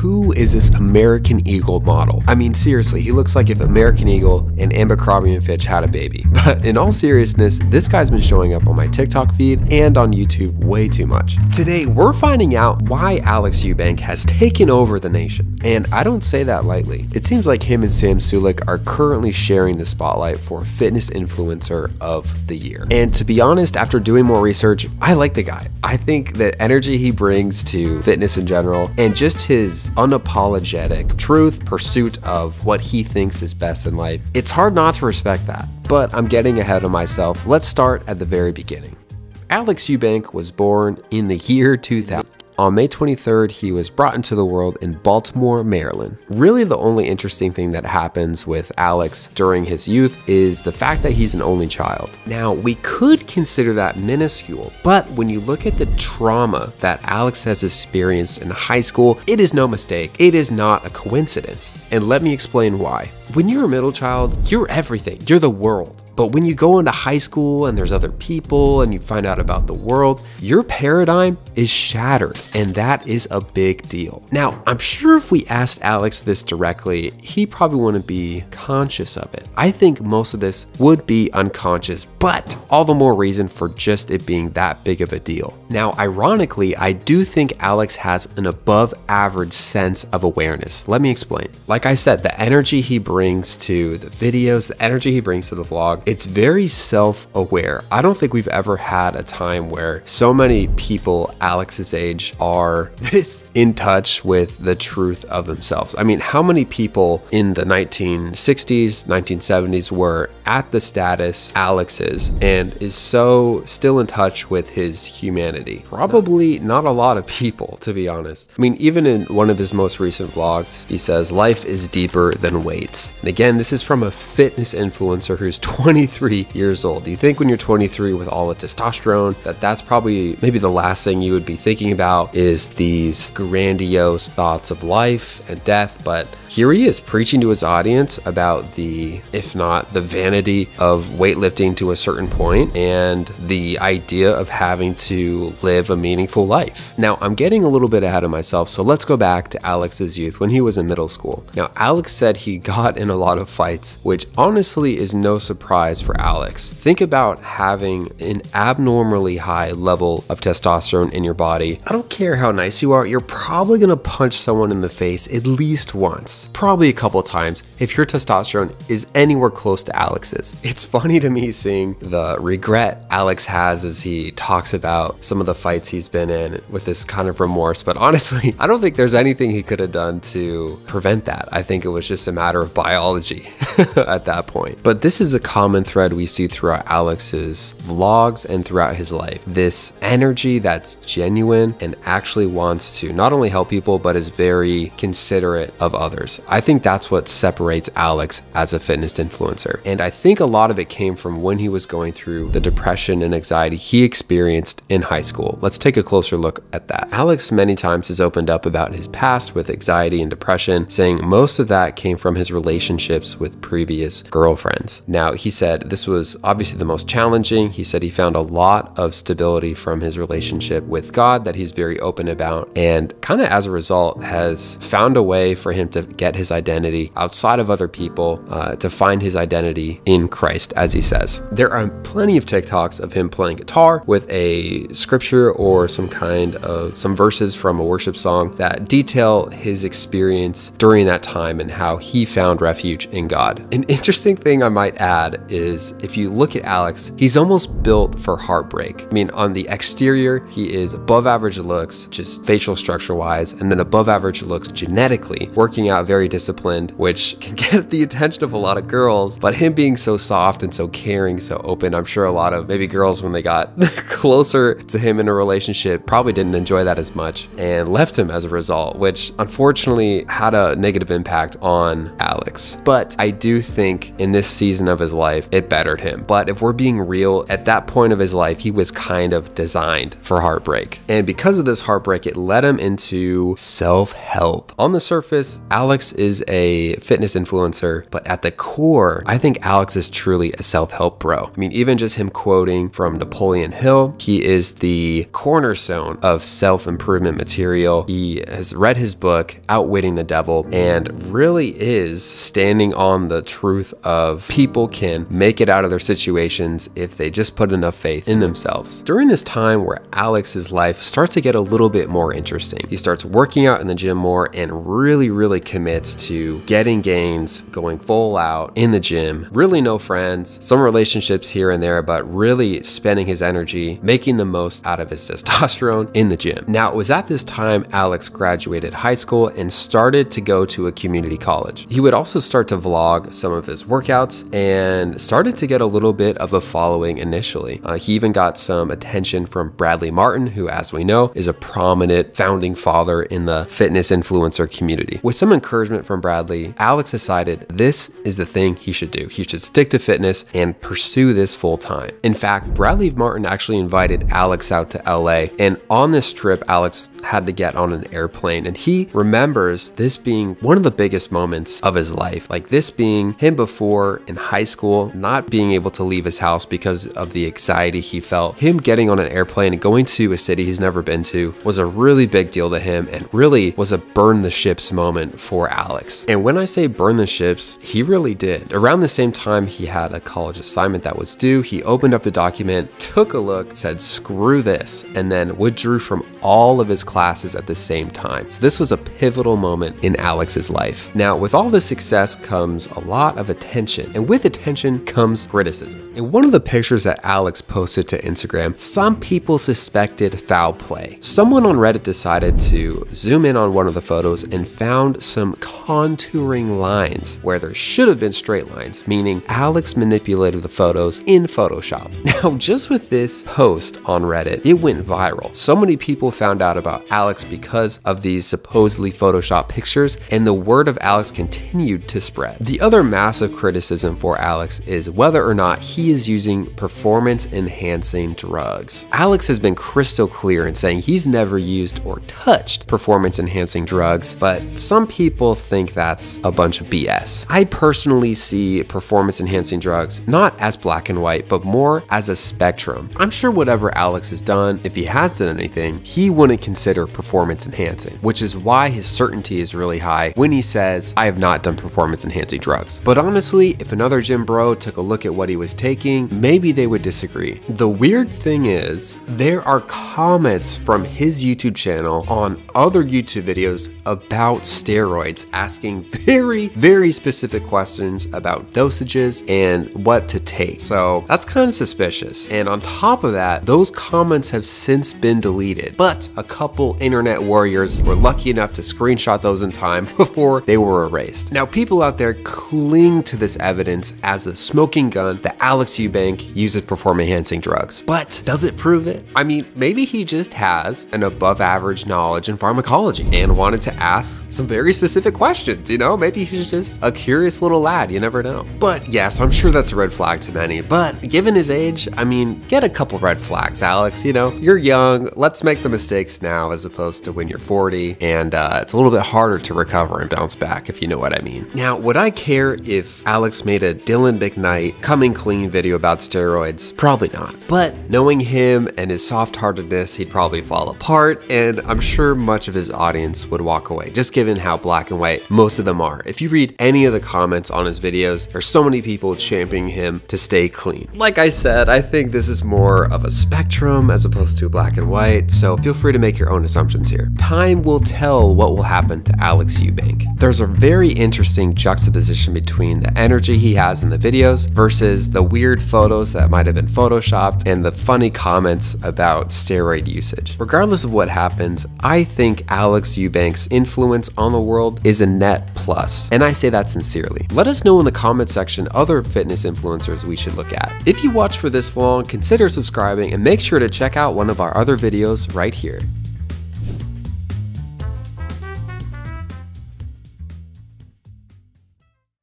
who is this American Eagle model? I mean, seriously, he looks like if American Eagle and Abercrombie and Fitch had a baby. But in all seriousness, this guy's been showing up on my TikTok feed and on YouTube way too much. Today, we're finding out why Alex Eubank has taken over the nation. And I don't say that lightly. It seems like him and Sam Sulek are currently sharing the spotlight for fitness influencer of the year. And to be honest, after doing more research, I like the guy. I think the energy he brings to fitness in general and just his unapologetic truth pursuit of what he thinks is best in life, it's hard not to respect that. But I'm getting ahead of myself. Let's start at the very beginning. Alex Eubank was born in the year 2000. On May 23rd, he was brought into the world in Baltimore, Maryland. Really, the only interesting thing that happens with Alex during his youth is the fact that he's an only child. Now, we could consider that minuscule, but when you look at the trauma that Alex has experienced in high school, it is no mistake. It is not a coincidence. And let me explain why. When you're a middle child, you're everything, you're the world. But when you go into high school and there's other people and you find out about the world, your paradigm is shattered. And that is a big deal. Now, I'm sure if we asked Alex this directly, he probably wouldn't be conscious of it. I think most of this would be unconscious, but all the more reason for just it being that big of a deal. Now, ironically, I do think Alex has an above average sense of awareness. Let me explain. Like I said, the energy he brings to the videos, the energy he brings to the vlog, it's very self aware. I don't think we've ever had a time where so many people Alex's age are this in touch with the truth of themselves. I mean, how many people in the 1960s, 1970s were at the status Alex is and is so still in touch with his humanity? Probably not a lot of people, to be honest. I mean, even in one of his most recent vlogs, he says, Life is deeper than weights. And again, this is from a fitness influencer who's 20 23 years old. You think when you're 23 with all the testosterone that that's probably maybe the last thing you would be thinking about is these grandiose thoughts of life and death, but here he is preaching to his audience about the, if not the vanity of weightlifting to a certain point and the idea of having to live a meaningful life. Now, I'm getting a little bit ahead of myself, so let's go back to Alex's youth when he was in middle school. Now, Alex said he got in a lot of fights, which honestly is no surprise for Alex. Think about having an abnormally high level of testosterone in your body. I don't care how nice you are, you're probably gonna punch someone in the face at least once probably a couple times, if your testosterone is anywhere close to Alex's. It's funny to me seeing the regret Alex has as he talks about some of the fights he's been in with this kind of remorse. But honestly, I don't think there's anything he could have done to prevent that. I think it was just a matter of biology at that point. But this is a common thread we see throughout Alex's vlogs and throughout his life. This energy that's genuine and actually wants to not only help people, but is very considerate of others. I think that's what separates Alex as a fitness influencer. And I think a lot of it came from when he was going through the depression and anxiety he experienced in high school. Let's take a closer look at that. Alex many times has opened up about his past with anxiety and depression, saying most of that came from his relationships with previous girlfriends. Now, he said this was obviously the most challenging. He said he found a lot of stability from his relationship with God that he's very open about, and kind of as a result has found a way for him to get his identity outside of other people, uh, to find his identity in Christ, as he says. There are plenty of TikToks of him playing guitar with a scripture or some kind of some verses from a worship song that detail his experience during that time and how he found refuge in God. An interesting thing I might add is if you look at Alex, he's almost built for heartbreak. I mean, on the exterior, he is above average looks, just facial structure wise, and then above average looks genetically, working out very disciplined, which can get the attention of a lot of girls. But him being so soft and so caring, so open, I'm sure a lot of maybe girls, when they got closer to him in a relationship, probably didn't enjoy that as much and left him as a result, which unfortunately had a negative impact on Alex. But I do think in this season of his life, life, it bettered him. But if we're being real, at that point of his life, he was kind of designed for heartbreak. And because of this heartbreak, it led him into self help. On the surface, Alex is a fitness influencer, but at the core, I think Alex is truly a self help bro. I mean, even just him quoting from Napoleon Hill, he is the cornerstone of self improvement material. He has read his book, Outwitting the Devil, and really is standing on the truth of people can make it out of their situations if they just put enough faith in themselves. During this time where Alex's life starts to get a little bit more interesting, he starts working out in the gym more and really, really commits to getting gains, going full out in the gym, really no friends, some relationships here and there, but really spending his energy making the most out of his testosterone in the gym. Now, it was at this time Alex graduated high school and started to go to a community college. He would also start to vlog some of his workouts and started to get a little bit of a following initially. Uh, he even got some attention from Bradley Martyn, who, as we know, is a prominent founding father in the fitness influencer community. With some encouragement from Bradley, Alex decided this is the thing he should do. He should stick to fitness and pursue this full time. In fact, Bradley Martyn actually invited Alex out to LA, and on this trip, Alex had to get on an airplane, and he remembers this being one of the biggest moments of his life. Like this being him before in high school, not being able to leave his house because of the anxiety he felt. Him getting on an airplane and going to a city he's never been to was a really big deal to him and really was a burn the ships moment for Alex. And when I say burn the ships, he really did. Around the same time he had a college assignment that was due, he opened up the document, took a look, said, screw this, and then withdrew from all of his classes at the same time. So this was a pivotal moment in Alex's life. Now, with all this success comes a lot of attention, and with attention comes criticism. In one of the pictures that Alex posted to Instagram, some people suspected foul play. Someone on Reddit decided to zoom in on one of the photos and found some contouring lines where there should have been straight lines, meaning Alex manipulated the photos in Photoshop. Now, just with this post on Reddit, it went viral. So many people found out about Alex because of these supposedly Photoshop pictures, and the word of Alex continued to spread. The other massive criticism for Alex is whether or not he is using performance enhancing drugs. Alex has been crystal clear in saying he's never used or touched performance enhancing drugs, but some people think that's a bunch of BS. I personally see performance enhancing drugs not as black and white, but more as a spectrum. I'm sure whatever Alex has done, if he has done anything, he wouldn't consider performance enhancing, which is why his certainty is really high when he says, I have not done performance enhancing drugs. But honestly, if another gym bro took a look at what he was taking, maybe they would disagree. The weird thing is, there are comments from his YouTube channel on other YouTube videos about steroids asking very, very specific questions about dosages and what to take. So that's kind of suspicious. And on top of that, those comments have since been deleted, but a couple internet warriors were lucky enough to screenshot those in time before they were erased. Now, people out there cling to this evidence as a smoking gun that Alex Eubank uses performance enhancing drugs. But does it prove it? I mean, maybe he just has an above average knowledge in pharmacology and wanted to ask some very specific questions, you know? Maybe he's just a curious little lad, you never know. But yes, I'm sure that's a red flag to many, but given his age, I mean, get a couple red flags, Alex, you know? You're young, let's make the mistakes now as opposed to when you're 40, and uh, it's a little bit harder to recover and bounce back, if you know what I mean. Now, would I care if Alex made a Dylan McKnight coming clean video about steroids? Probably not. But knowing him and his soft heartedness, he'd probably fall apart, and I'm sure much of his audience would walk away, just given how black and white most of them are. If you read any of the comments on his videos, there's so many people championing him to stay clean. Like I said, I think this is more of a spectrum as opposed to black and white, so feel free to make your own assumptions here. Time will tell what will happen to Alex Eubank. There's a very interesting juxtaposition between the energy he has in the videos versus the weird photos that might have been photoshopped and the funny comments about steroid usage. Regardless of what happens, I think Alex Eubank's influence on the world is a net plus, and I say that sincerely. Let us know in the comment section other fitness influencers we should look at. If you watch for this long, consider subscribing and make sure to check out one of our other videos right here.